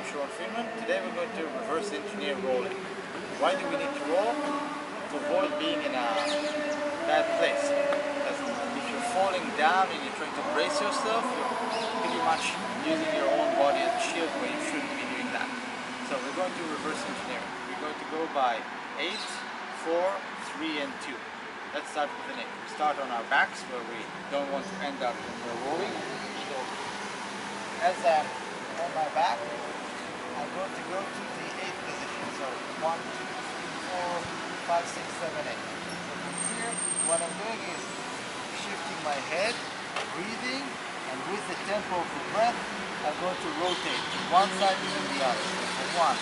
I'm Sharon Friedman. Today we're going to reverse engineer rolling. Why do we need to roll? To avoid being in a bad place. If you're falling down and you're trying to brace yourself, you're pretty much using your own body as a shield where you shouldn't be doing that. So we're going to reverse engineer. We're going to go by 8, 4, 3 and 2. Let's start with the 8. We start on our backs where we don't want to end up when we're rolling. So as I'm on my back, I'm going to go to the eighth position. So one, two, three, four, five, six, seven, eight. So from here, what I'm doing is shifting my head, breathing, and with the tempo of the breath, I'm going to rotate one side to the other. So one,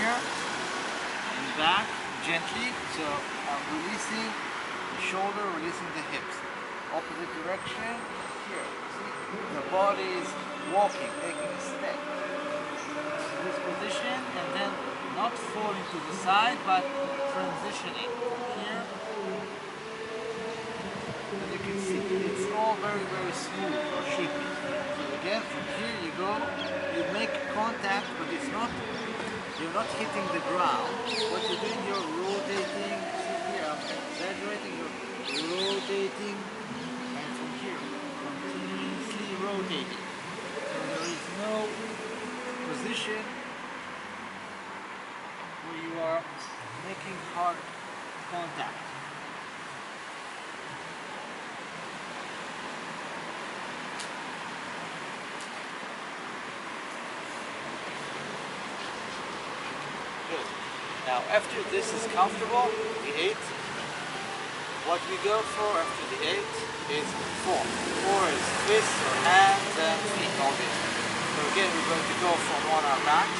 here, and back, gently. So I'm releasing the shoulder, releasing the hips. Opposite direction, here. See? The body is walking, taking a step. This position and then not falling to the side but transitioning here. As you can see, it's all very very smooth or shapy. So again, from here you go, you make contact but it's not, you're not hitting the ground. What you're doing, you're rotating, here, I'm exaggerating, you're rotating and from here, continuously rotating. So there is no position where you are making hard contact. Good. Now after this is comfortable, the eight, what we go for after the eight is four. Four is fists or hands and feet, all this. So again, we're going to go from on our backs.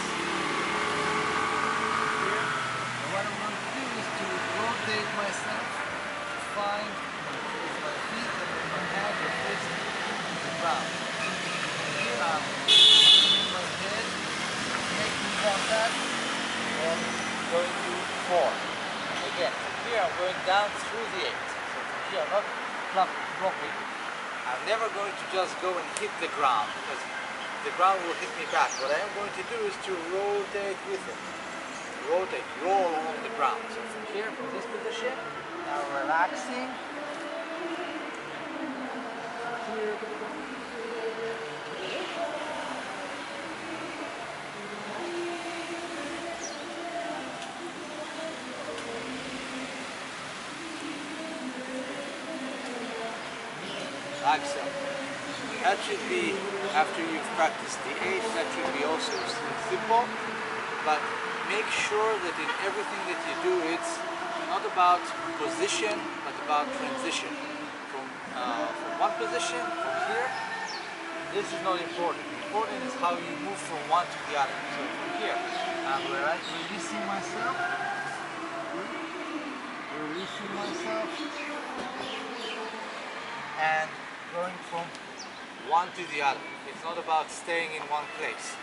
Here. And what I'm going to do is to rotate myself to find my feet and with my hands or fists the ground. Here I'm moving my head, making contact, and going to four. Again, from here I'm going down through the eight. So from here I'm not dropping. I'm never going to just go and hit the ground because the ground will hit me back. What I am going to do is to rotate with it. Rotate, roll along the ground. So from here, from this position, now relaxing. Here. That should be, after you've practiced the eight, that should be also simple. But make sure that in everything that you do, it's not about position, but about transition. From, uh, from one position, from here, this is not important. Important is how you move from one to the other. So from here, I'm re- releasing myself, releasing myself, and going from one to the other. It's not about staying in one place.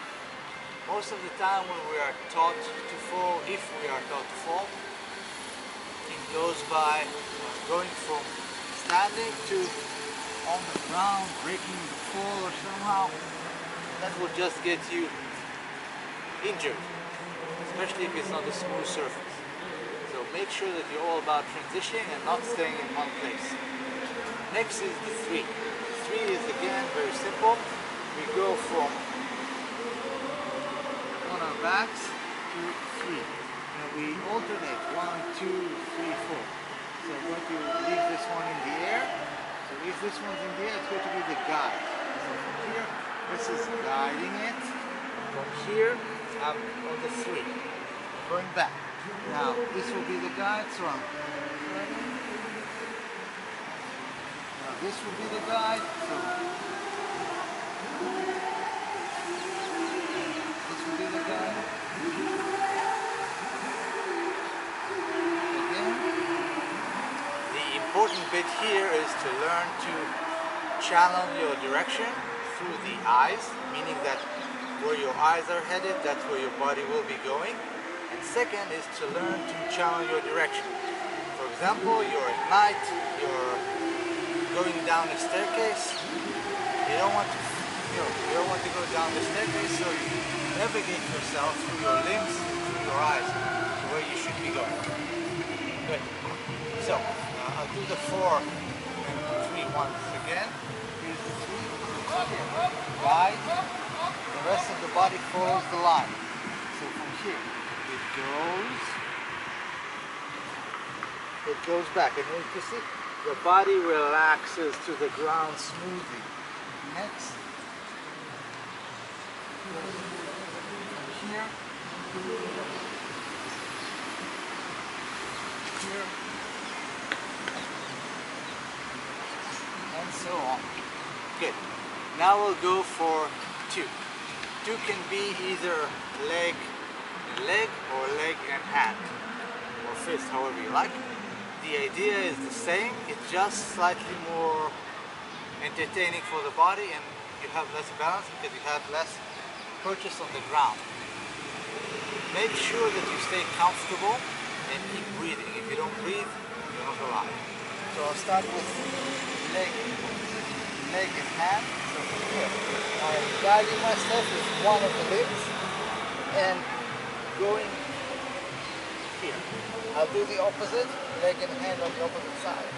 Most of the time when we are taught to fall, if we are taught to fall, it goes by going from standing to on the ground, breaking the fall or somehow. That will just get you injured, especially if it's not a smooth surface. So make sure that you're all about transitioning and not staying in one place. Next is the three. Simple. We go from on our backs to three. And we alternate one, two, three, four. So I'm going to leave this one in the air. So if this one's in the air, it's going to be the guide. So from here, this is guiding it. From here, I'm on the three. Going back. Now, this will be the guide, so I'm now this will be the guide. So this will be the guide. Again. The important bit here is to learn to channel your direction through the eyes, meaning that where your eyes are headed, that's where your body will be going. And second is to learn to channel your direction. For example, you're at night, you're going down a staircase, you don't want to you know, you don't want to go down the staircase, so you navigate yourself through your limbs, through your eyes, to where you should be going. Good. So, uh, I'll do the four and three once again. Here's the three. Right. The rest of the body follows the line. So from here, it goes, it goes back. And you can see the body relaxes to the ground smoothly. Next, from here, here, and so on. Good. Now we'll go for two. Two can be either leg and leg or leg and hand or fist, however you like. The idea is the same, it's just slightly more entertaining for the body and you have less balance because you have less purchase on the ground. Make sure that you stay comfortable and keep breathing. If you don't breathe, you're not alive. So I'll start with leg, leg and hand. So here, I'm guiding myself with one of the limbs and going here. I'll do the opposite, leg and hand on the opposite side.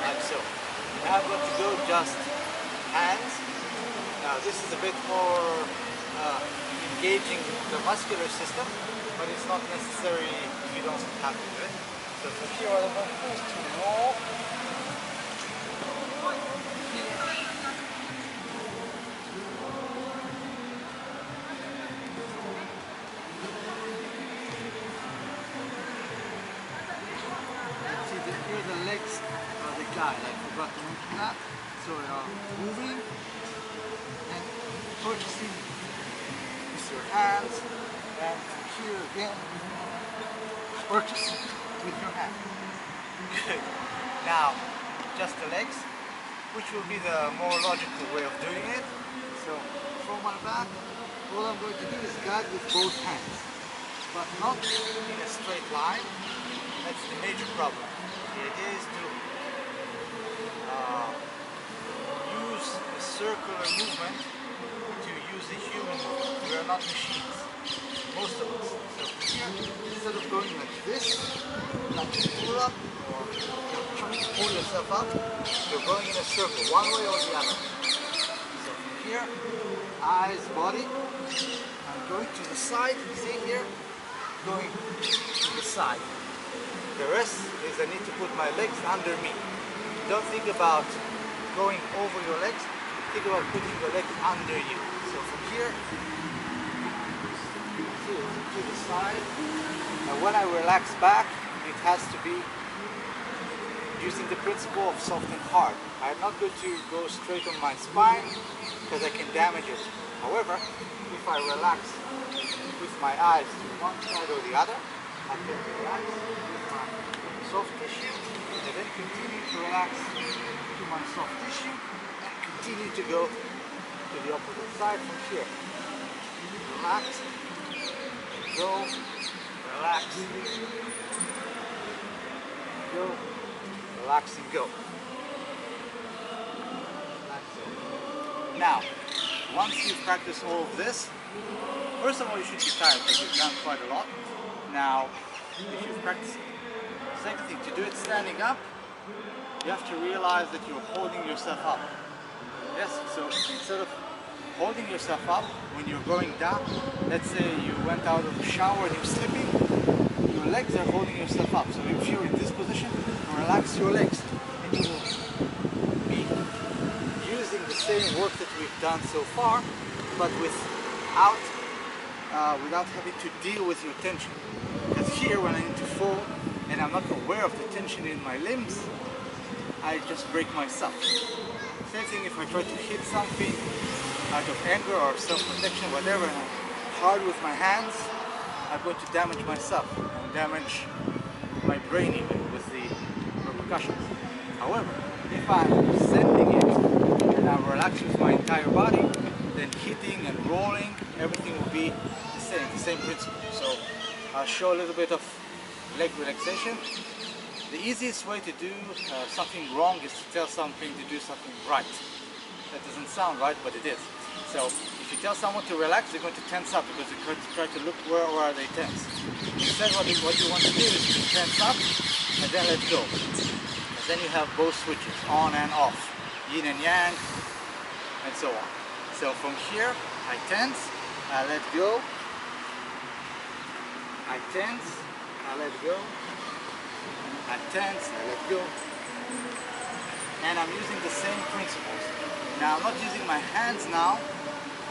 like so. Now I'm going to go just hands. Now this is a bit more uh, engaging the muscular system, but it's not necessary, you don't have to do it. So from here I'm going to do to roll. See, the, here the legs are the guide. I forgot to mention that. So they are moving and purchasing with your hands and from here again purchase with your hand. Good. Now, just the legs, which will be the more logical way of doing it. So from my back, all I'm going to do is guide with both hands, but not in a straight line. That's the major problem. The idea is to uh, use a circular movement to use the human movement. We are not machines, most of us. So here, instead of going like this, like pull up or trying to pull yourself up, you're going in a circle, one way or the other. So from here, eyes, body, I'm going to the side, see here, going to the side. The rest is I need to put my legs under me. Don't think about going over your legs, think about putting your legs under you. So from here to, the side, and when I relax back, it has to be using the principle of soft and hard. I'm not going to go straight on my spine because I can damage it. However, if I relax with my eyes to one side or the other, I can relax with my soft tissue and then continue to relax to my soft tissue and continue to go to the opposite side from here. Relax, go, relax, go, relax and go. Now, once you've practiced all of this, first of all you should be tired because you've done quite a lot. Now, if you've practiced Second thing, to do it standing up, you have to realize that you're holding yourself up. Yes, so instead of holding yourself up when you're going down, let's say you went out of the shower and you're sleeping, your legs are holding yourself up. So if you're in this position, relax your legs and you will be using the same work that we've done so far, but without, uh, without having to deal with your tension. Because here when I need to fall, and I'm not aware of the tension in my limbs, I just break myself. Same thing if I try to hit something out of anger or self-protection, whatever, and I'm hard with my hands, I'm going to damage myself and damage my brain even with the repercussions. However, if I'm sending it and I'm relaxing with my entire body, then hitting and rolling, everything will be the same, the same principle. So I'll show a little bit of leg relaxation. The easiest way to do uh, something wrong is to tell something to do something right. That doesn't sound right, but it is. So if you tell someone to relax, they're going to tense up because to try to look where, where are they tense. Instead, what you, what you want to do is to tense up and then let go. And then you have both switches, on and off, yin and yang, and so on. So from here, I tense, I let go, I tense, I let go, I tense, I let go. And I'm using the same principles. Now I'm not using my hands now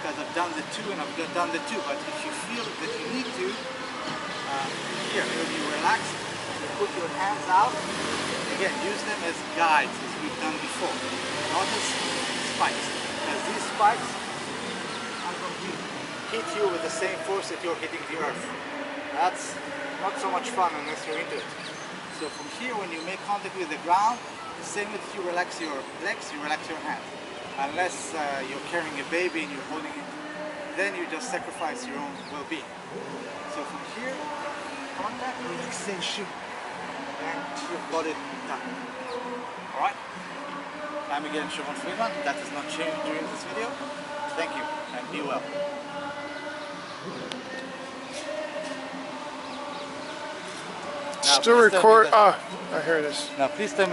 because I've done the two and I've done the two, but if you feel that you need to, uh, here, when you relax, you put your hands out, again, use them as guides as we've done before, not as spikes. Because these spikes are going to hit you with the same force that you're hitting the earth. That's not so much fun unless you're into it. So from here, when you make contact with the ground, same as you relax your legs, you relax your hand. Unless uh, you're carrying a baby and you're holding it, then you just sacrifice your own well-being. So from here, contact, relaxation, and you've got it done. Alright? I'm again Shimon Friedman. That has not changed during this video. Thank you and be well. Now, Still please tell me record. Ah, oh, here it is. Now please tell me